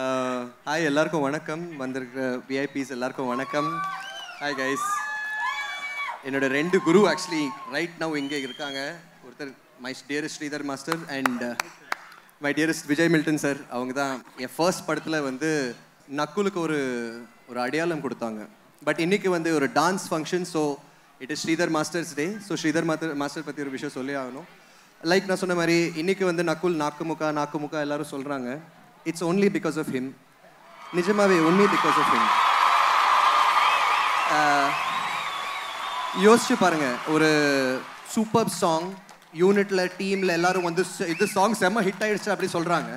Uh, hi எல்லாருக்கும் வணக்கம். வந்திருக்கிற விஐபிஸ் எல்லாருக்கும் வணக்கம். ஹாய் கைஸ் என்னோட ரெண்டு குரு ஆக்சுவலி ரைட் நவ் இங்கே இருக்காங்க. ஒருத்தர் my dearest Sridhar master and my dearest Vijay Milton sir அவங்க தான் என் ஃபர்ஸ்ட் படத்தில் வந்து நக்குலுக்கு ஒரு ஒரு அடையாளம் கொடுத்தாங்க. பட் இன்னைக்கு வந்து ஒரு dance function so it is Sridhar master's day so Sridhar master master பற்றி ஒரு விஷயம் சொல்லி ஆகணும். லைக் நான் சொன்ன மாதிரி இன்றைக்கி வந்து நக்குல் நாக்குமுக்கா நாக்குமுக்கா எல்லாரும் சொல்கிறாங்க it's only because of him நிஜமாவே ஒன்லி பிகாஸ் ஆஃப் ஹிம் யோசிச்சு பாருங்க. ஒரு சூப்பர் சாங் யூனிட்ல டீம்ல எல்லாரும் வந்து இது சாங் செம்ம ஹிட் ஆயிடுச்சு அப்படி சொல்றாங்க.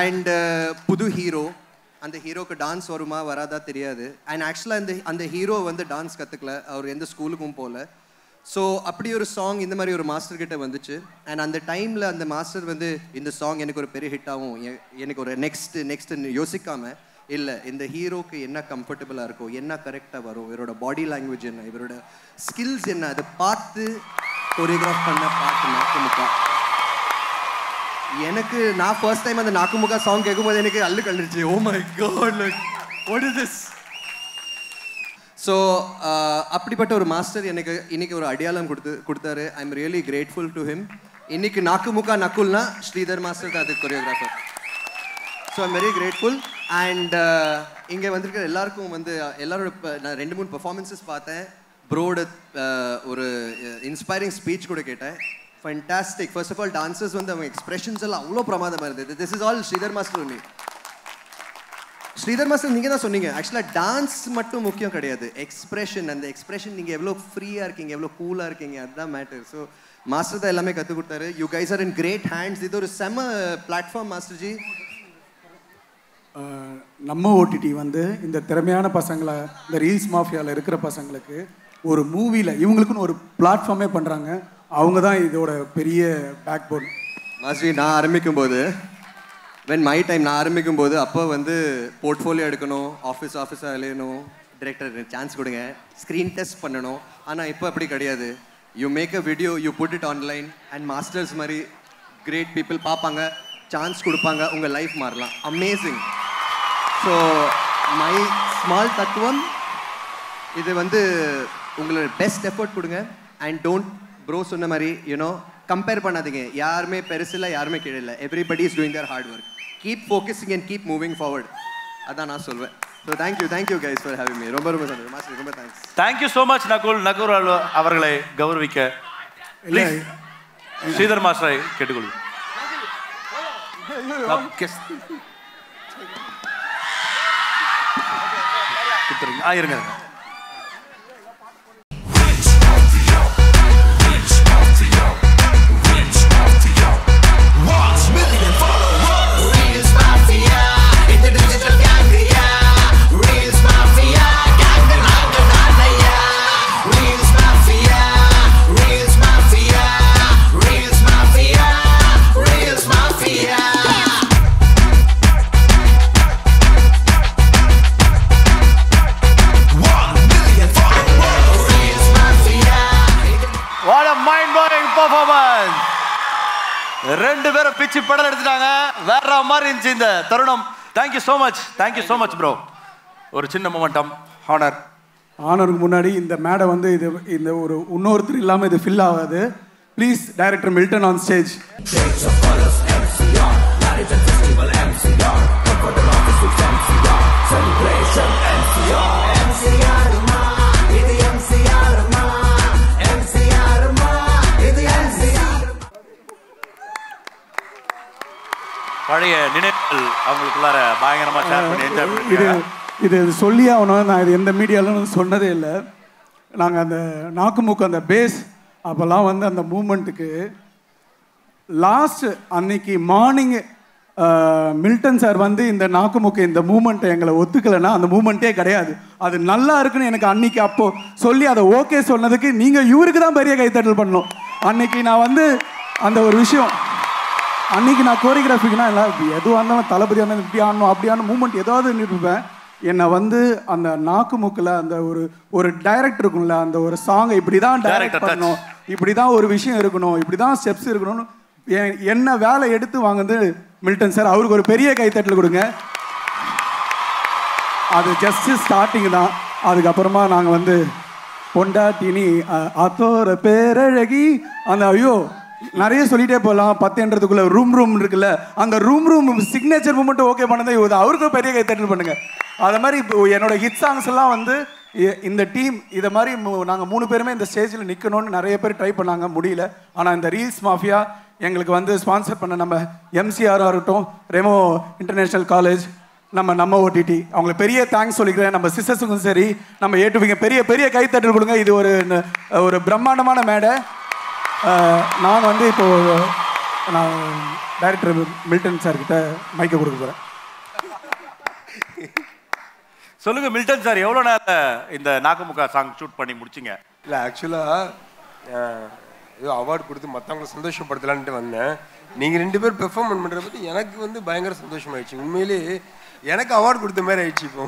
அண்ட் uh, புது ஹீரோ அந்த ஹீரோக்கு டான்ஸ் வருமா வராதா தெரியாது. அண்ட் ஆக்சுவலாக அந்த அந்த ஹீரோ வந்து டான்ஸ் கற்றுக்கல அவர் எந்த ஸ்கூலுக்கும் போகல ஸோ அப்படி ஒரு சாங் இந்த மாதிரி ஒரு மாஸ்டர் கிட்ட வந்துச்சு. அண்ட் அந்த டைமில் அந்த மாஸ்டர் வந்து இந்த சாங் எனக்கு ஒரு பெரிய ஹிட் ஆகும் எ- எனக்கு ஒரு நெக்ஸ்ட் நெக்ஸ்ட் யோசிக்காமல் இல்லை இந்த ஹீரோக்கு என்ன கம்ஃபர்டபுளாக இருக்கும் என்ன கரெக்டாக வரும் இவரோட பாடி லாங்குவேஜ் என்ன இவரோட ஸ்கில்ஸ் என்ன அதை பார்த்து கொரியோகிராஃப் பண்ண பாட்டு நாக்குமுக்கா. எனக்கு நான் ஃபர்ஸ்ட் டைம் அந்த நாக்குமுக்கா சாங் கேட்கும்போது எனக்கு அல்லு கண்டுச்சு ஓ my God like what is this so uh, அப்படிப்பட்ட ஒரு மாஸ்டர் எனக்கு இன்னைக்கு ஒரு அடையாளம் கொடுத்து கொடுத்தாரு. I am really grateful to him இன்னைக்கு நாக்குமுக்கா நக்குல்னா ஸ்ரீதர் மாஸ்டர் தான் அது choreographer so I'm very grateful and இங்கே வந்திருக்கிற எல்லாருக்கும் வந்து எல்லாரோட நான் ரெண்டு மூணு பர்ஃபார்மன்ஸஸ் பார்த்தேன். ப்ரோட uh, ஒரு uh, இன்ஸ்பைரிங் ஸ்பீச் கூட கேட்டேன். Fantastic first of all dancers வந்து அவங்க எக்ஸ்பிரஷன்ஸ் எல்லாம் அவ்வளோ பிரமாதமாக இருந்தது. This is all Sridhar master only Sridhar master நீங்கள் தான் சொன்னீங்க. ஆக்சுவலாக டான்ஸ் மட்டும் முக்கியம் கிடையாது. எக்ஸ்பிரஷன் அந்த எக்ஸ்பிரஷன் நீங்கள் எவ்வளோ ஃப்ரீயாக இருக்கீங்க எவ்வளோ கூலாக இருக்கீங்க அதுதான் மேட்டர் ஸோ மாஸ்டர் தான் எல்லாமே கற்றுக் கொடுத்தாரு. You guys are in great hands இது ஒரு செம்ம பிளாட்ஃபார்ம் மாஸ்டர்ஜி நம்ம ஓடிடி வந்து இந்த திறமையான பசங்களை இந்த ரீல்ஸ் மாஃபியாவில் இருக்கிற பசங்களுக்கு ஒரு மூவியில் இவங்களுக்குன்னு ஒரு பிளாட்ஃபார்மே பண்ணுறாங்க அவங்க தான் இதோட பெரிய பேக் போன் மாஸ்டரி நான் ஆரம்பிக்கும் போது வென் மை டைம் நான் ஆரம்பிக்கும் போது அப்போ வந்து போர்ட்ஃபோலியோ எடுக்கணும் ஆஃபீஸ் ஆஃபீஸாக அலையணும் டிரெக்டர் சான்ஸ் கொடுங்க. ஸ்க்ரீன் டெஸ்ட் பண்ணணும். ஆனால் இப்போ அப்படி கிடையாது. You make a video you put it online and masters மாதிரி கிரேட் பீப்புள் பார்ப்பாங்க. சான்ஸ் கொடுப்பாங்க. உங்கள் லைஃப் மாறலாம். அமேசிங் ஸோ மை ஸ்மால் தத்துவம் இது வந்து உங்களோட பெஸ்ட் எஃபர்ட் கொடுங்க. அண்ட் டோன்ட் ப்ரோ சொன்ன மாதிரி யூனோ கம்பேர் பண்ணாதீங்க. யாருமே பெருசு இல்லை யாருமே கீழே இல்லை. Everybody is doing their hard work keep focusing and keep moving forward அதான் நான் சொல்வேன். So thank you thank you guys for having me ரொம்ப ரொம்ப சந்தோஷம். மாஸ்டர் ரொம்ப thanks thank you so much Nakul Nakul அவர்களை கௌரவிக்க. ஸ்ரீதர் மாஸ்டரை கேட்டுக்கொள்ளும் ஆ பேரும் பிச்சு படம் எடுத்துட்டாங்க. வேற மாதிரி இருந்துச்சு இந்த தருணம். Thank you so much thank you so much bro ஒரு சின்ன மொமெண்டம் ஹானர் ஆனருக்கு முன்னாடி இந்த மேடை வந்து இது இந்த ஒரு இன்னொருத்தர் இல்லாமல் இது ஃபில் ஆகாது. Please director Milton on stage பழைய நினைவுகள் அவங்களுக்குள்ளார பயங்கரமா ஷேர் பண்ணி என்ஜாய் இது இது சொல்லி ஆகணும். நான் இது எந்த மீடியாலும் சொன்னதே இல்லை. நாங்கள் அந்த நாக்குமுக்கு அந்த பேஸ் அப்போல்லாம் வந்து அந்த மூமெண்ட்டுக்கு லாஸ்ட் அன்னைக்கு மார்னிங் மில்டன் சார் வந்து இந்த நாக்குமுக்கு இந்த மூமெண்ட்டை எங்களை ஒத்துக்கலைன்னா அந்த மூமெண்ட்டே கிடையாது. அது நல்லா இருக்குன்னு எனக்கு அன்னைக்கு அப்போ சொல்லி அதை ஓகே சொன்னதுக்கு நீங்கள் இவருக்கு தான் பெரிய கைத்தட்டல் பண்ணணும். அன்னைக்கு நான் வந்து அந்த ஒரு விஷயம் அன்னைக்கு நான் கோரியோகிராஃபிக்குனா இல்லை எதுவாக இருந்தாலும் தளபதியாக இருந்தாலும் இப்படி ஆடணும் அப்படி ஆடணும் மூமெண்ட் ஏதாவது நிறுப்பேன் என்னை வந்து அந்த நாக்கு மூக்கில் அந்த ஒரு ஒரு டைரக்ட் இருக்கும்ல அந்த ஒரு சாங்கை இப்படி தான் டைரக்ட். பண்ணணும் இப்படி தான் ஒரு விஷயம் இருக்கணும் இப்படி தான் ஸ்டெப்ஸ் இருக்கணும்னு என்ன வேலை எடுத்து வாங்குது மில்டன் சார் அவருக்கு ஒரு பெரிய கைத்தட்டல் கொடுங்க. அது ஜஸ்ட் ஸ்டார்டிங் தான். அதுக்கப்புறமா நாங்கள் வந்து பொண்டாட்டினி அத்தோர பேரழகி அந்த ஐயோ நிறைய சொல்லிட்டே போகலாம் பத்துன்றதுக்குள்ள ரூம் ரூம் இருக்குல்ல. அந்த room room signature moment okay பண்ணதே இது அவருக்கும் பெரிய கை தட்டல் பண்ணுங்க. அது மாதிரி இப்போ என்னோட ஹிட் சாங்ஸ் எல்லாம் வந்து இந்த டீம் இதை மாதிரி நாங்கள் மூணு பேருமே இந்த ஸ்டேஜில் நிற்கணும்னு நிறைய பேர் ட்ரை பண்ணாங்க. முடியல. ஆனால் இந்த ரீல்ஸ் மாஃபியா எங்களுக்கு வந்து ஸ்பான்சர் பண்ண நம்ம எம்சிஆராக இருக்கட்டும் ரெமோ இன்டர்நேஷ்னல் காலேஜ் நம்ம நம்ம ஓடிடி அவங்களுக்கு பெரிய தேங்க்ஸ் சொல்லிக்கிறேன். நம்ம சிஸ்டர்ஸுக்கும் சரி நம்ம ஏட்டுவிங்க பெரிய பெரிய கைத்தட்டல் கொடுங்க. இது ஒரு ஒரு பிரம்மாண்டமான மேடை. நான் வந்து இப்போ நான் டைரக்டர் மில்டன் சார் கிட்ட மைக்கை கொடுக்க போகிறேன் சொல்லுங்க மில்டன் சார் எவ்வளவு நேரம் இந்த நாக்குமுக்கா சாங் ஷூட் பண்ணி முடிச்சீங்க? இல்லை ஆக்சுவலாக ஏதோ அவார்டு கொடுத்து மற்றவங்களை சந்தோஷப்படுத்தலான்ட்டு வந்தேன். நீங்கள் ரெண்டு பேர் பெர்ஃபார்மன்ஸ் பண்ணுறத பற்றி எனக்கு வந்து பயங்கர சந்தோஷமாயிடுச்சு. உண்மையிலேயே எனக்கு அவார்டு கொடுத்த மாதிரி ஆயிடுச்சு இப்போ.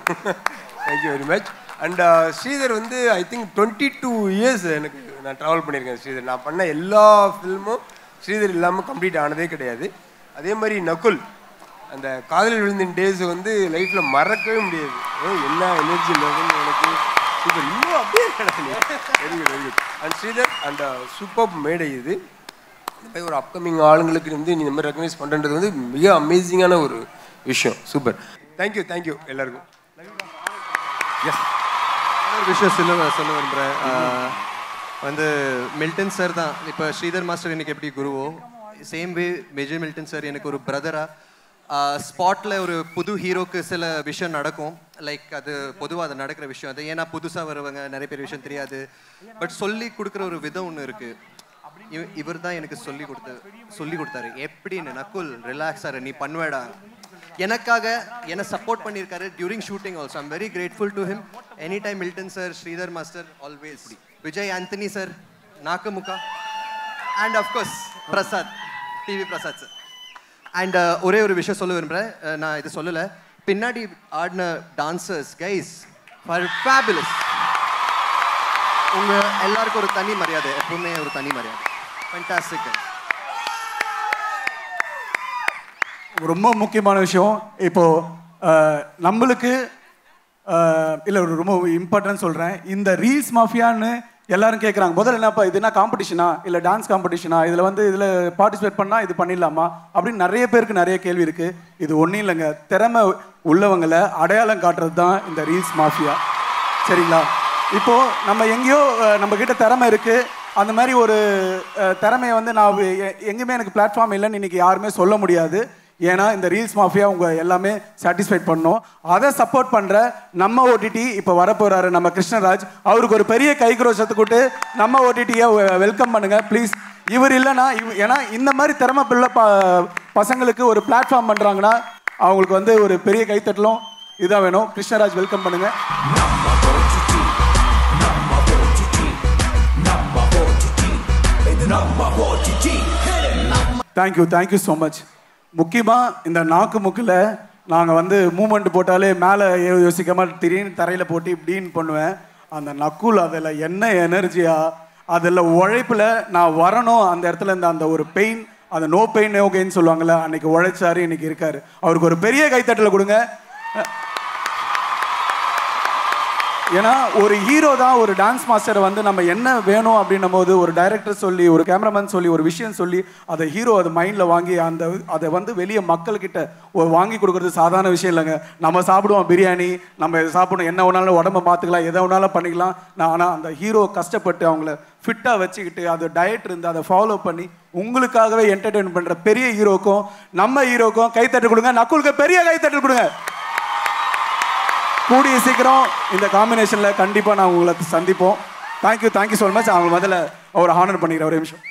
Thank you very much and Sridhar வந்து I think twenty two years எனக்கு நான் ட்ராவல் பண்ணியிருக்கேன் ஸ்ரீதர். நான் பண்ண எல்லா ஃபில்மும் ஸ்ரீதர் இல்லாமல் கம்ப்ளீட் ஆனதே கிடையாது. அதே மாதிரி நகுல் அந்த காதலில் விழுந்தின் டேஸ் வந்து லைஃப்பில் மறக்கவே முடியாது. என்ன எனர்ஜி லெவல் எனக்கு சூப்பர் இன்னும் அப்படியே very good very good and Sridhar அந்த சூப்பர் மேடை இது. இந்த மாதிரி ஒரு அப்கமிங் ஆளுங்களுக்கு வந்து நீ இந்த மாதிரி ரெக்கக்னைஸ் பண்ணுறது வந்து மிக அமேசிங்கான ஒரு விஷயம். Super thank you thank you எல்லாருக்கும். எஸ் விஷயம் சொல்ல சொல்ல விரும்புகிறேன் வந்து மில்டன் சார் தான். இப்போ ஸ்ரீதர் மாஸ்டர் எனக்கு எப்படி குருவோ? Same way major Milton sir எனக்கு ஒரு பிரதரா ஸ்பாட்டில் ஒரு புது ஹீரோக்கு சில விஷயம் நடக்கும். லைக் அது பொதுவாக அது நடக்கிற விஷயம் அது. ஏன்னா புதுசாக வருவாங்க நிறைய பேர் விஷயம் தெரியாது. பட் சொல்லி கொடுக்குற ஒரு விதம் ஒன்று இருக்குது இவர் தான் எனக்கு சொல்லி கொடுத்த சொல்லி கொடுத்தாரு. எப்படின்னு நக்குல் ரிலாக்ஸாரு நீ பண்ணுவேடா. எனக்காக என்னை சப்போர்ட் பண்ணியிருக்காரு during shooting also I'm very grateful to him any time Milton sir Sridhar master always Vijay Antony sir Nakku Mukka and of course Prasad TV Prasad sir and ஒரே ஒரு விஷயம் சொல்ல விரும்புகிறேன் uh, நான் இது சொல்லலை. பின்னாடி ஆடின டான்சர்ஸ் கைஸ் ஃபார் ஃபேபிலஸ் உங்கள் எல்லாருக்கும் ஒரு தனி மரியாதை எப்பவுமே ஒரு தனி மரியாதை. ஃபண்டாஸ்டிக் ரொம்ப முக்கியமான விஷயம். இப்போ uh, நம்மளுக்கு இல்லை ஒரு ரொம்ப இம்பார்ட்டன்ட் சொல்கிறேன் இந்த ரீல்ஸ் மாஃபியான்னு எல்லாரும் கேட்குறாங்க முதல்ல என்னப்பா இது என்ன காம்படிஷனா இல்லை டான்ஸ் காம்படிஷனா இதில் வந்து இதில் பார்ட்டிசிபேட் பண்ணால் இது பண்ணிடலாமா? அப்படின்னு நிறைய பேருக்கு நிறைய கேள்வி இருக்குது இது ஒன்றும் இல்லைங்க. திறமை உள்ளவங்களை அடையாளம் காட்டுறது தான் இந்த ரீல்ஸ் மாஃபியா சரிங்களா? இப்போது நம்ம எங்கேயோ நம்மக்கிட்ட திறமை இருக்குது அந்த மாதிரி ஒரு திறமையை வந்து நான் எ- எங்கேயுமே எனக்கு பிளாட்ஃபார்ம் இல்லைன்னு இன்றைக்கி யாருமே சொல்ல முடியாது. ஏன்னா இந்த ரீல்ஸ் மாஃபியா உங்க எல்லாமே சாட்டிஸ்ஃபைட் பண்ணோம். அதை சப்போர்ட் பண்ற நம்ம ஓடிடி இப்போ வரப்போறாரு நம்ம கிருஷ்ணராஜ். அவருக்கு ஒரு பெரிய கைகுரோஷத்தை கூட்டு நம்ம ஓடிடியை வெல்கம் பண்ணுங்க ப்ளீஸ் இவர் இல்லைன்னா இவ் ஏன்னா இந்த மாதிரி திறமை பிள்ளை ப பசங்களுக்கு ஒரு பிளாட்ஃபார்ம் பண்ணுறாங்கன்னா அவங்களுக்கு வந்து ஒரு பெரிய கைத்தட்டலும் இதாக வேணும். கிருஷ்ணராஜ் வெல்கம் பண்ணுங்க. Thank you thank you so much முக்கியமாக இந்த நாக்கு முக்கில் நாங்கள் வந்து மூமெண்ட் போட்டாலே மேலே யோசிக்காம திடீர்னு தரையில் போட்டு இப்படின்னு பண்ணுவேன். அந்த நக்குல் அதில் என்ன எனர்ஜியா அதில் உழைப்பில் நான் வரணும். அந்த இடத்துல இந்த அந்த ஒரு பெயின் அந்த நோ பெயின் நோ கெயின் சொல்லுவாங்கல்ல அன்னைக்கு உழைச்சாரு இன்னைக்கு இருக்காரு. அவருக்கு ஒரு பெரிய கைத்தட்டலை கொடுங்க. ஏன்னா ஒரு ஹீரோ தான் ஒரு டான்ஸ் மாஸ்டரை வந்து நம்ம என்ன வேணும் அப்படின்னும் போது ஒரு டைரக்டர் சொல்லி ஒரு கேமராமேன் சொல்லி ஒரு விஷயம் சொல்லி அதை ஹீரோ அதை மைண்டில் வாங்கி அந்த அதை வந்து வெளியே மக்கள்கிட்ட வாங்கி கொடுக்குறது சாதாரண விஷயம் இல்லைங்க. நம்ம சாப்பிடுவோம் பிரியாணி நம்ம இதை சாப்பிடணும் என்ன வேணாலும் உடம்ப பார்த்துக்கலாம் எதை வேணாலும் பண்ணிக்கலாம். நான் ஆனால் அந்த ஹீரோ கஷ்டப்பட்டு அவங்கள ஃபிட்டாக வச்சுக்கிட்டு அது டயட் இருந்து அதை ஃபாலோ பண்ணி உங்களுக்காகவே என்டர்டெயின் பண்ணுற பெரிய ஹீரோக்கும் நம்ம ஹீரோக்கும் கைத்தட்டு கொடுங்க. நக்குளுக்கு பெரிய கைத்தட்டு கொடுங்க. கூடிய சீக்கிரம் இந்த காம்பினேஷன்ல கண்டிப்பா நான் உங்களை சந்திப்போம். தேங்க்யூ தேங்க்யூ ஸோ மச் அவங்க முதல்ல அவரை ஹானர் பண்ணிக்கிறேன். ஒரே நிமிஷம்.